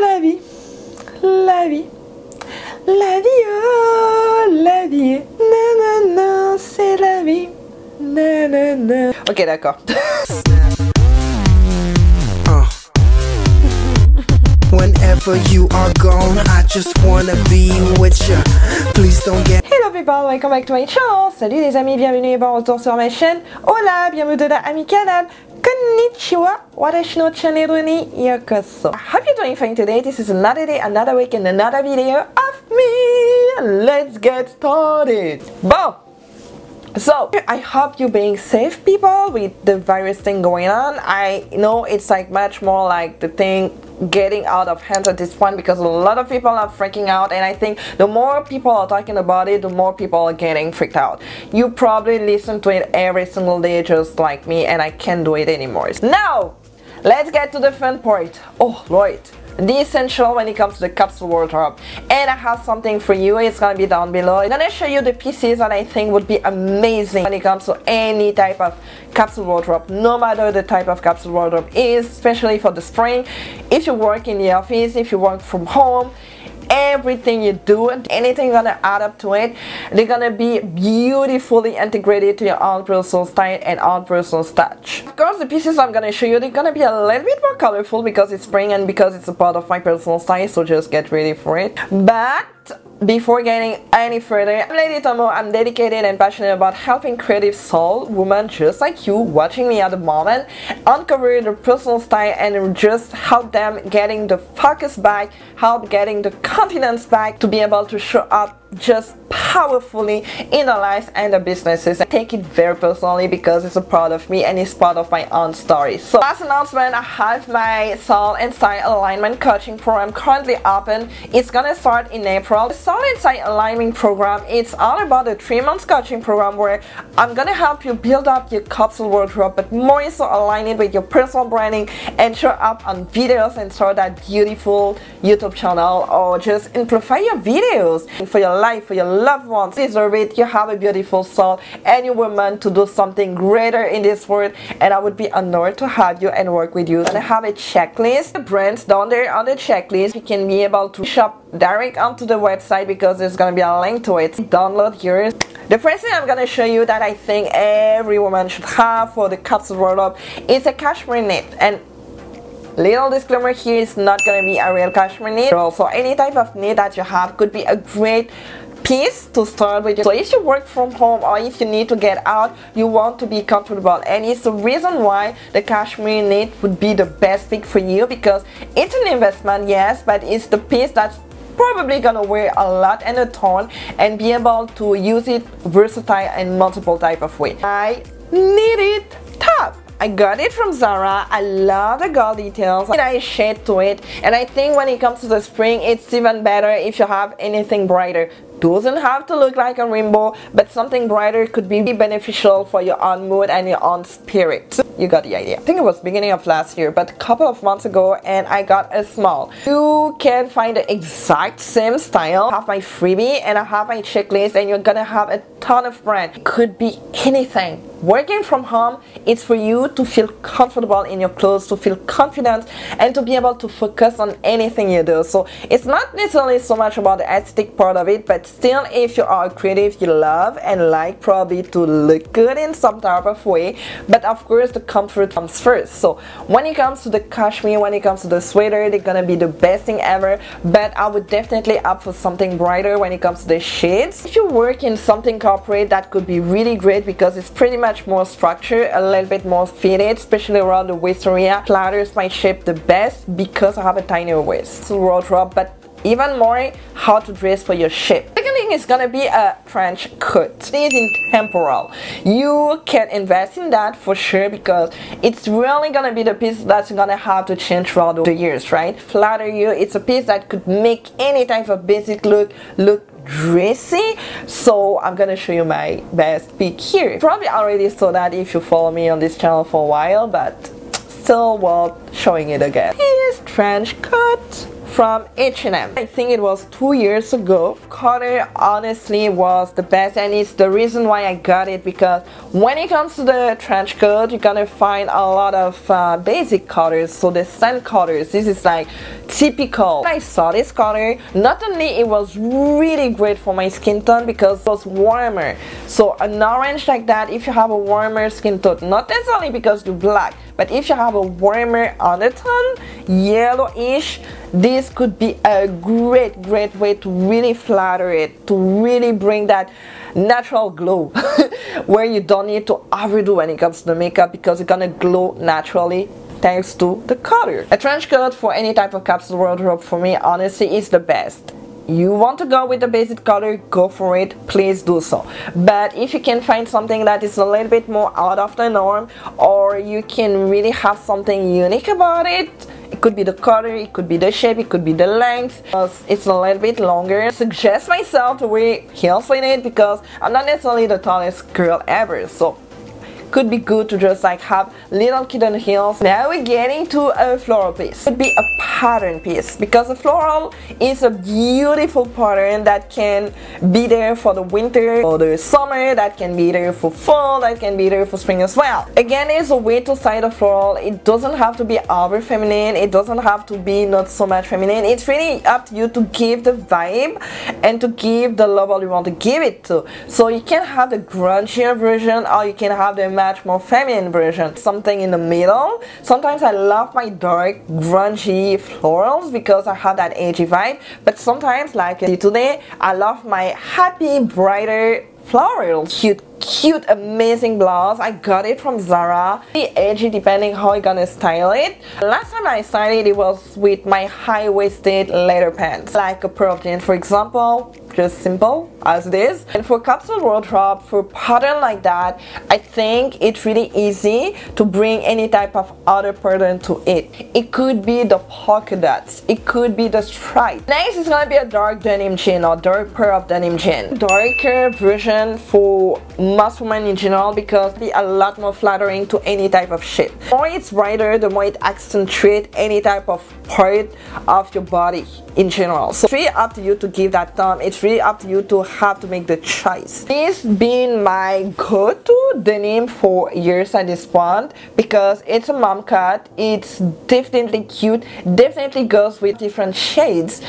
la vie, la vie, la vie, oh, la vie, non, non, non, c'est la vie, non, non, non. Ok, d'accord. Whenever you are gone, I just wanna be with you. Please don't get. Hello people, welcome back to my channel. Salut les amis, bienvenue et bon retour sur ma chaîne. Hola, bienvenue dans ami canal. Konnichiwa, watashi no channel ni yokoso. I hope you're doing fine today. This is another day, another week, and another video of me. Let's get started. Bon. So, I hope you're being safe, people, with the virus thing going on. I know it's like much more like the thing getting out of hand at this point because a lot of people are freaking out. And I think the more people are talking about it the more people are getting freaked out. You probably listen to it every single day just like me and I can't do it anymore. Now let's get to the fun part. Oh Lord the essential when it comes to the capsule wardrobe. And I have something for you. It's gonna be down below. I'm gonna show you the pieces that I think would be amazing when it comes to any type of capsule wardrobe no matter the type of capsule wardrobe is especially for the spring. If you work in the office if you work from home everything you do and anything gonna add up to it they're gonna be beautifully integrated to your own personal style and own personal touch. Of course the pieces i'm gonna show you they're gonna be a little bit more colorful because it's spring and because it's a part of my personal style so just get ready for it. But before getting any further, I'm Letty Tomo. I'm dedicated and passionate about helping creative soul women just like you watching me at the moment uncover their personal style and just help them getting the focus back, help getting the confidence back to be able to show up just powerfully in their lives and their businesses. I take it very personally because it's a part of me and it's part of my own story. So last announcement, I have my soul and style alignment coaching program currently open. It's gonna start in April. The soul and style alignment program, it's all about a three months coaching program where I'm gonna help you build up your capsule wardrobe but more so align it with your personal branding and show up on videos and start that beautiful YouTube channel or just amplify your videos for your life, for your loved ones. Deserve it. You have a beautiful soul and you were meant to do something greater in this world and I would be honored to have you and work with you. And I have a checklist, the brands down there on the checklist. You can be able to shop direct onto the website because there's gonna be a link to it. Download yours. The first thing I'm gonna show you that I think every woman should have for the capsule wardrobe is a cashmere knit and Little disclaimer here is not gonna be a real cashmere knit. Also, any type of knit that you have could be a great piece to start with. So if you work from home or if you need to get out, you want to be comfortable. And it's the reason why the cashmere knit would be the best pick for you because it's an investment, yes, but it's the piece that's probably gonna wear a lot and a ton and be able to use it versatile in multiple type of way. I it top. I got it from Zara. I love the gold details. And I shade to it. And I think when it comes to the spring, it's even better if you have anything brighter doesn't have to look like a rainbow but something brighter could be beneficial for your own mood and your own spirit you got the idea I think it was beginning of last year but a couple of months ago and I got a small you can find the exact same style I have my freebie and I have my checklist and you're gonna have a ton of brand could be anything. Working from home it's for you to feel comfortable in your clothes to feel confident and to be able to focus on anything you do. So it's not necessarily so much about the aesthetic part of it but still if you are creative you love and like probably to look good in some type of way but of course the comfort comes first. So when it comes to the cashmere when it comes to the sweater they're gonna be the best thing ever but I would definitely opt for something brighter when it comes to the shades. If you work in something that could be really great because it's pretty much more structured a little bit more fitted especially around the waist area flatters my shape the best because I have a tinier waist wardrobe but even more how to dress for your shape. Second thing is gonna be a trench coat. This is in temporal. You can invest in that for sure because it's really gonna be the piece that's gonna have to change throughout the years, right? Flatter you. It's a piece that could make any type of basic look look dressy so I'm gonna show you my best pick here. Probably already saw that if you follow me on this channel for a while but still worth showing it again. Here's trench coat from H&M. I think it was two years ago. Color honestly was the best and it's the reason why I got it because when it comes to the trench coat you're gonna find a lot of uh, basic colors so the sun colors this is like typical. I saw this color not only it was really great for my skin tone because it was warmer so an orange like that if you have a warmer skin tone not necessarily because you're black but if you have a warmer undertone yellowish this could be a great great way to really flatter it to really bring that natural glow where you don't need to overdo when it comes to the makeup because it's gonna glow naturally thanks to the color. A trench coat for any type of capsule wardrobe for me honestly is the best you want to go with the basic color go for it please do so but if you can find something that is a little bit more out of the norm or you can really have something unique about it it could be the color, it could be the shape, it could be the length. It's a little bit longer. Suggest myself to wear heels with it because I'm not necessarily the tallest girl ever. So could be good to just like have little kitten heels. Now we're getting to a floral piece. Could be a pattern piece because a floral is a beautiful pattern that can be there for the winter or the summer, that can be there for fall, that can be there for spring as well. Again, it's a way to style a floral. It doesn't have to be over feminine. It doesn't have to be not so much feminine. It's really up to you to give the vibe and to give the level you want to give it to. So you can have the grungier version or you can have the much more feminine version. Something in the middle. Sometimes I love my dark, grungy florals because I have that edgy vibe. But sometimes, like today, I love my happy, brighter florals. Cute cute amazing blouse i got it from zara the edgy depending how you're gonna style it last time i styled it it was with my high-waisted leather pants like a pair of jeans for example just simple as it is and for capsule wardrobe for pattern like that i think it's really easy to bring any type of other pattern to it it could be the polka dots it could be the stripe next is gonna be a dark denim jean or dark pair of denim jean darker version for most women in general because be a lot more flattering to any type of shape. The more it's brighter, the more it accentuates any type of part of your body in general. So it's really up to you to give that thumb. It's really up to you to have to make the choice. This been my go-to denim for years at this point because it's a mom cut. It's definitely cute. Definitely goes with different shades.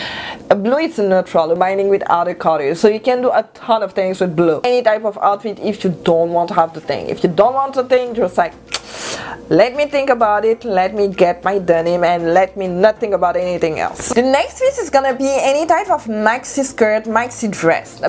Blue is a neutral, combining with other colors. So you can do a ton of things with blue. Any type of outfit if you don't want to have the thing. If you don't want the thing, just like let me think about it let me get my denim and let me not think about anything else. The next piece is gonna be any type of maxi skirt maxi dress.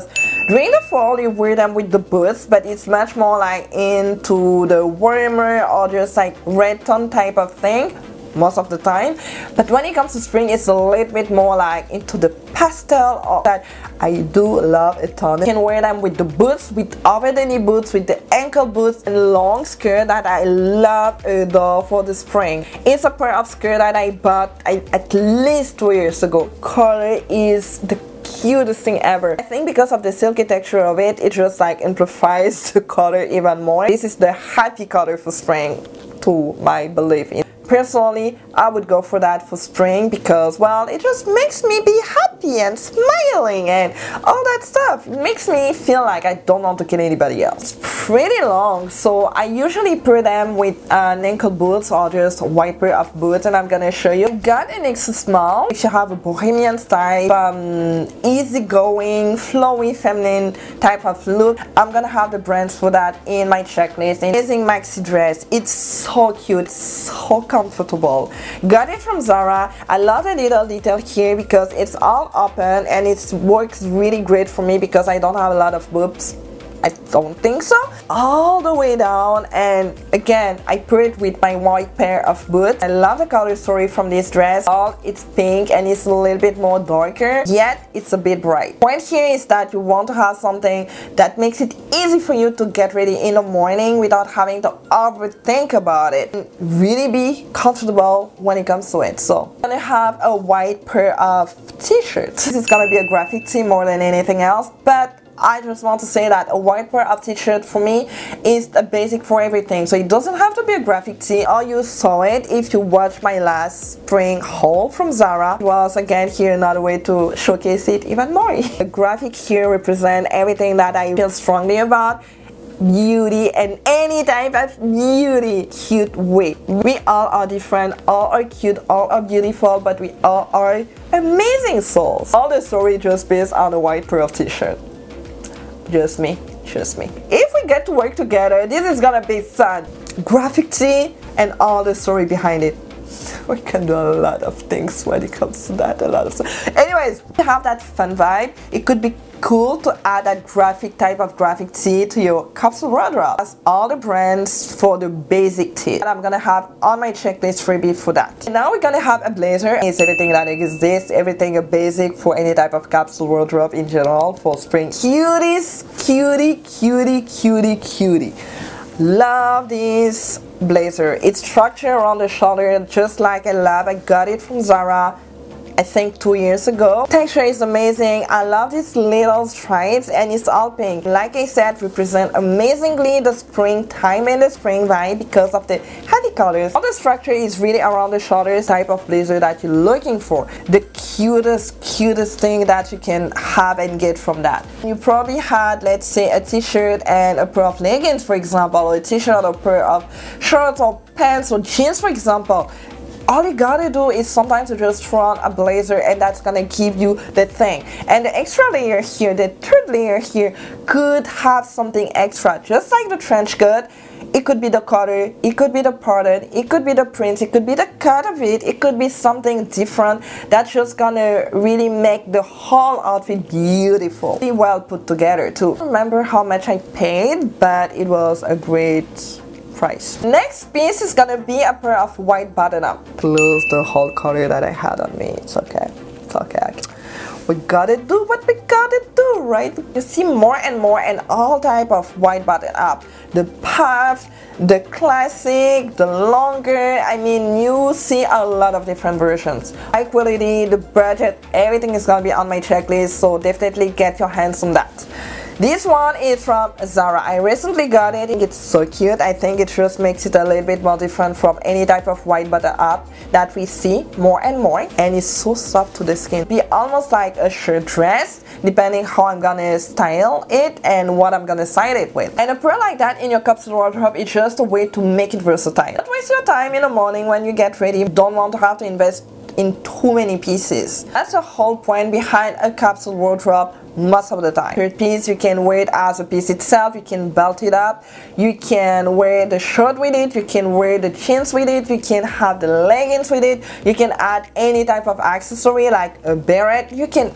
During the fall you wear them with the boots but it's much more like into the warmer or just like red tone type of thing most of the time but when it comes to spring it's a little bit more like into the pastel or that I do love a ton. You can wear them with the boots, with over the knee boots, with the ankle boots and long skirt that I love adore for the spring. It's a pair of skirt that I bought at least two years ago. Color is the cutest thing ever. I think because of the silky texture of it, it just like amplifies the color even more. This is the happy color for spring to my belief in personally I would go for that for spring because well it just makes me be happy and smiling and all that stuff. It makes me feel like I don't want to kill anybody else. Pretty long. So I usually pair them with an ankle boots or just a white pair of boots and I'm gonna show you. Got an extra small. If you have a bohemian style um, easygoing flowy feminine type of look I'm gonna have the brands for that in my checklist. Amazing maxi dress. It's so cute. So comfortable got it from Zara. I love the little detail here because it's all open and it works really great for me because I don't have a lot of boobs I don't think so. All the way down and again I put it with my white pair of boots. I love the color story from this dress. All it's pink and it's a little bit more darker yet it's a bit bright. Point here is that you want to have something that makes it easy for you to get ready in the morning without having to overthink about it. And really be comfortable when it comes to it. So I'm gonna have a white pair of t-shirts. This is gonna be a graphic tee more than anything else but I just want to say that a white pair of t-shirt for me is the basic for everything. So it doesn't have to be a graphic tee. Or you saw it if you watched my last spring haul from Zara. It was again here another way to showcase it even more. the graphic here represent everything that I feel strongly about. Beauty and any type of beauty. Cute way we all are different. All are cute. All are beautiful. But we all are amazing souls. All the story just based on a white pair of t-shirt just me. Just me. If we get to work together this is gonna be fun. Graphic tee and all the story behind it we can do a lot of things when it comes to that a lot of stuff anyways have that fun vibe it could be cool to add a graphic type of graphic tee to your capsule wardrobe. That's all the brands for the basic tee that I'm gonna have on my checklist freebie for that. Now we're gonna have a blazer. It's everything that exists, everything a basic for any type of capsule wardrobe in general for spring. Cuties, cutie, cutie, cutie, cutie. Love this blazer. It's structured around the shoulder just like I love. I got it from Zara I think two years ago. Texture is amazing. I love these little stripes and it's all pink. Like I said, represent amazingly the springtime and the spring vibe because of the heavy colors. All the structure is really around the shoulders type of blazer that you're looking for. The cutest, cutest thing that you can have and get from that. You probably had, let's say, a t-shirt and a pair of leggings, for example, or a t-shirt or a pair of shorts or pants or jeans, for example all you gotta do is sometimes just on a blazer and that's gonna give you the thing and the extra layer here the third layer here could have something extra just like the trench coat it could be the color, it could be the pattern, it could be the print, it could be the cut of it, it could be something different that's just gonna really make the whole outfit beautiful. Be well put together too. remember how much I paid, but it was a great price. Next piece is gonna be a pair of white button-up. Plus the whole color that I had on me. It's okay. It's okay. We gotta do what we gotta do, right? You see more and more and all type of white button-up. The puff, the classic, the longer. I mean, you see a lot of different versions. High quality, the budget, everything is gonna be on my checklist. So definitely get your hands on that. This one is from Zara. I recently got it. It's so cute. I think it just makes it a little bit more different from any type of white butter up that we see more and more. And it's so soft to the skin. Be almost like a shirt dress depending how I'm gonna style it and what I'm gonna style it with. And a pair like that in your capsule wardrobe is just a way to make it versatile. Don't waste your time in the morning when you get ready. Don't want to have to invest in too many pieces. That's the whole point behind a capsule wardrobe most of the time. Your piece, you can wear it as a piece itself, you can belt it up, you can wear the shirt with it, you can wear the jeans with it, you can have the leggings with it, you can add any type of accessory like a beret, you can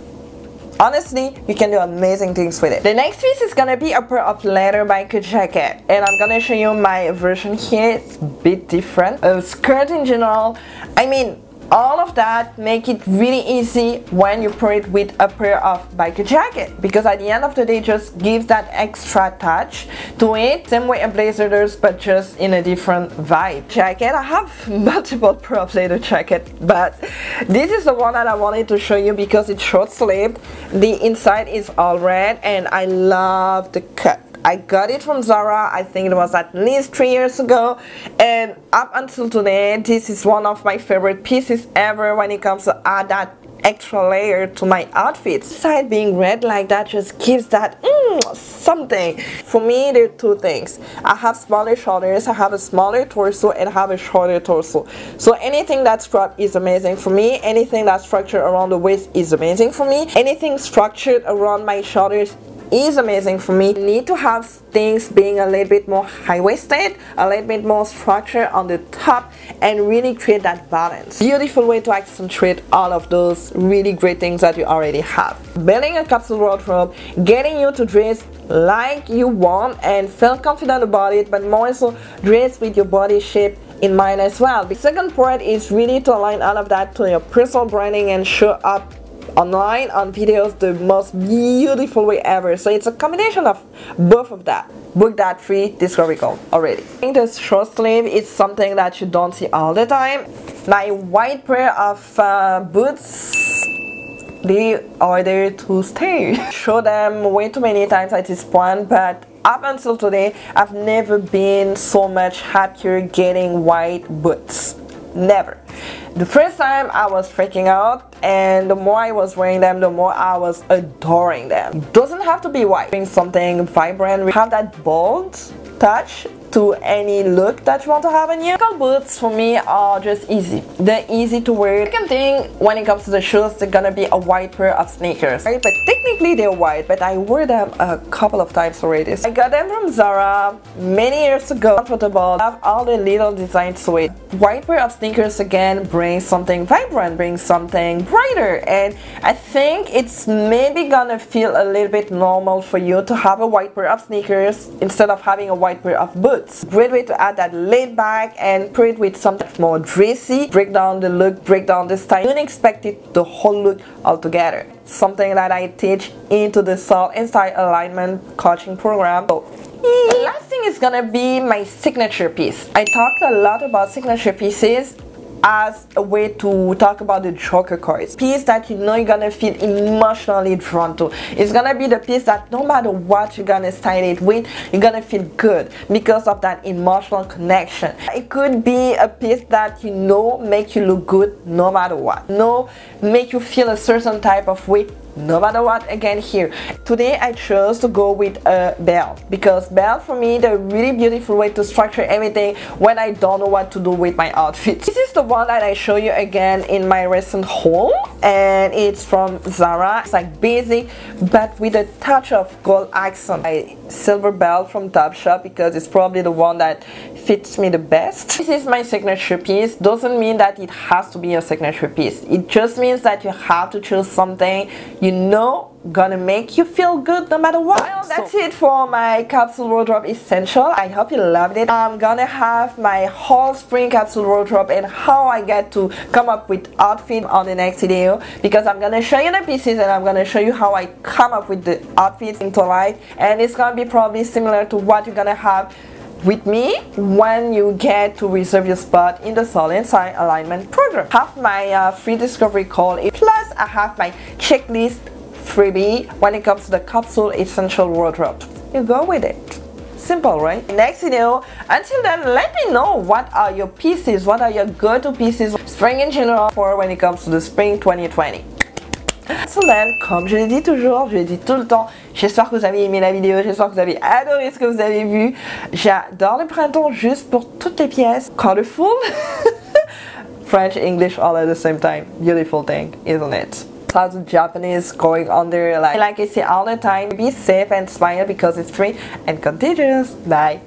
honestly you can do amazing things with it. The next piece is gonna be a pair of leather biker jacket and i'm gonna show you my version here. It's a bit different. A skirt in general i mean all of that make it really easy when you pair it with a pair of biker jacket because at the end of the day just gives that extra touch to it. Same way a blazer does but just in a different vibe. Jacket I have multiple pair of leather jacket but this is the one that I wanted to show you because it's short sleeved the inside is all red and I love the cut I got it from Zara, I think it was at least three years ago and up until today this is one of my favorite pieces ever when it comes to add that extra layer to my outfit. Side being red like that just gives that mm, something. For me, there are two things. I have smaller shoulders, I have a smaller torso, and I have a shorter torso. So anything that's cropped is amazing for me. Anything that's structured around the waist is amazing for me. Anything structured around my shoulders is amazing for me. Need to have things being a little bit more high-waisted, a little bit more structure on the top and really create that balance. Beautiful way to accentuate all of those really great things that you already have. Building a capsule wardrobe, getting you to dress like you want and feel confident about it but more so dress with your body shape in mind as well. The second part is really to align all of that to your personal branding and show up online on videos the most beautiful way ever so it's a combination of both of that book that free discovery code already I think this short sleeve is something that you don't see all the time my white pair of uh, boots they are there to stay. Show them way too many times at this point, but up until today, I've never been so much happier getting white boots. Never. The first time I was freaking out and the more I was wearing them, the more I was adoring them. Doesn't have to be white. Being something vibrant, we have that bold touch to any look that you want to have in you. Ankle boots for me are just easy. They're easy to wear. Second thing, when it comes to the shoes, they're gonna be a white pair of sneakers. Right? But technically they're white, but I wore them a couple of times already. I got them from Zara many years ago. Comfortable. Have all the little designs to it. White pair of sneakers again brings something vibrant, brings something brighter, and I think it's maybe gonna feel a little bit normal for you to have a white pair of sneakers instead of having a white pair of boots. Great way to add that laid back and it with something more dressy. Break down the look, break down the style. Don't expect it the whole look altogether. Something that I teach into the soul and style alignment coaching program. So, the last thing is gonna be my signature piece. I talked a lot about signature pieces as a way to talk about the joker cards piece that you know you're gonna feel emotionally drawn to. It's gonna be the piece that no matter what you're gonna style it with you're gonna feel good because of that emotional connection. It could be a piece that you know make you look good no matter what. No make you feel a certain type of way no matter what again here. Today I chose to go with uh, a belt because belt for me the really beautiful way to structure everything when I don't know what to do with my outfit. This is the one that I show you again in my recent haul and it's from Zara. It's like basic but with a touch of gold accent. A silver belt from Topshop because it's probably the one that fits me the best this is my signature piece doesn't mean that it has to be a signature piece it just means that you have to choose something you know gonna make you feel good no matter what. Well, that's so, it for my capsule wardrobe essential. I hope you loved it. I'm gonna have my whole spring capsule wardrobe and how I get to come up with outfit on the next video because I'm gonna show you the pieces and I'm gonna show you how I come up with the outfits into life and it's gonna be probably similar to what you're gonna have with me when you get to reserve your spot in the Soul Style Alignment program. Have my uh, free discovery call plus I have my checklist freebie when it comes to the capsule essential wardrobe. You go with it. Simple, right? Next video, until then, let me know what are your pieces, what are your go-to pieces spring in general for when it comes to the spring 2020. Solène, comme je le dis toujours, je le dis tout le temps, j'espère que vous avez aimé la vidéo, j'espère que vous avez adoré ce que vous avez vu. J'adore le printemps juste pour toutes les pièces. Colorful. French, English all at the same time. Beautiful thing, isn't it? Lots of Japanese going on there like, like I say all the time, be safe and smile because it's free and contagious. Bye.